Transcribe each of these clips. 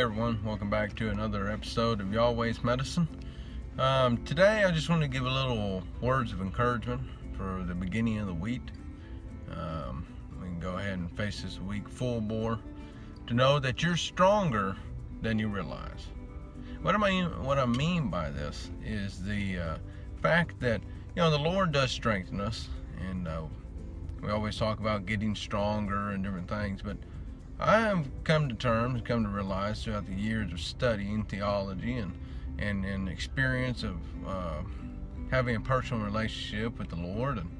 Everyone, welcome back to another episode of Yahweh's Medicine. Um, today I just want to give a little words of encouragement for the beginning of the week. Um, we can go ahead and face this week full bore to know that you're stronger than you realize. What I mean, what I mean by this is the uh, fact that you know the Lord does strengthen us, and uh, we always talk about getting stronger and different things, but I have come to terms, come to realize throughout the years of studying theology and and, and experience of uh, having a personal relationship with the Lord, and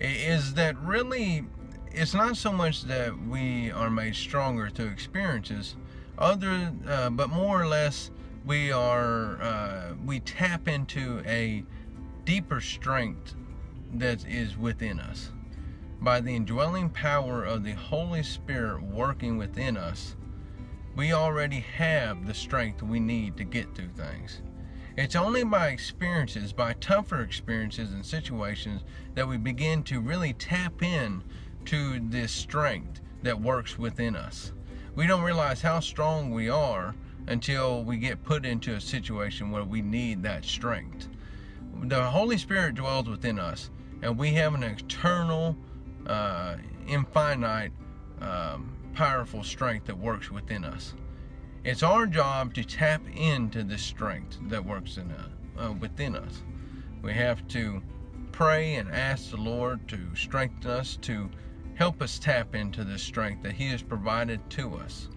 is that really it's not so much that we are made stronger through experiences, other uh, but more or less we are uh, we tap into a deeper strength that is within us by the indwelling power of the Holy Spirit working within us, we already have the strength we need to get through things. It's only by experiences, by tougher experiences and situations, that we begin to really tap in to this strength that works within us. We don't realize how strong we are until we get put into a situation where we need that strength. The Holy Spirit dwells within us, and we have an eternal uh, infinite, um, powerful strength that works within us. It's our job to tap into this strength that works in uh, uh, within us. We have to pray and ask the Lord to strengthen us, to help us tap into this strength that He has provided to us.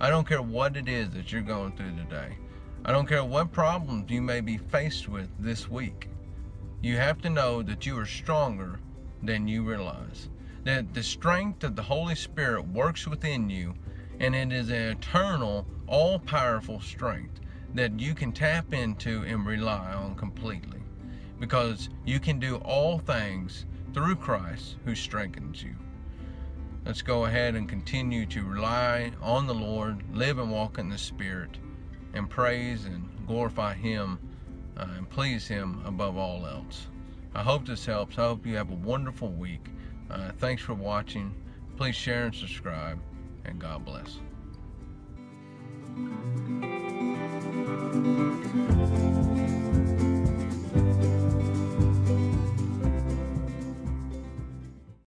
I don't care what it is that you're going through today. I don't care what problems you may be faced with this week. You have to know that you are stronger than you realize. That the strength of the Holy Spirit works within you, and it is an eternal, all powerful strength that you can tap into and rely on completely. Because you can do all things through Christ who strengthens you. Let's go ahead and continue to rely on the Lord, live and walk in the Spirit, and praise and glorify Him uh, and please Him above all else. I hope this helps. I hope you have a wonderful week. Uh, thanks for watching. Please share and subscribe, and God bless.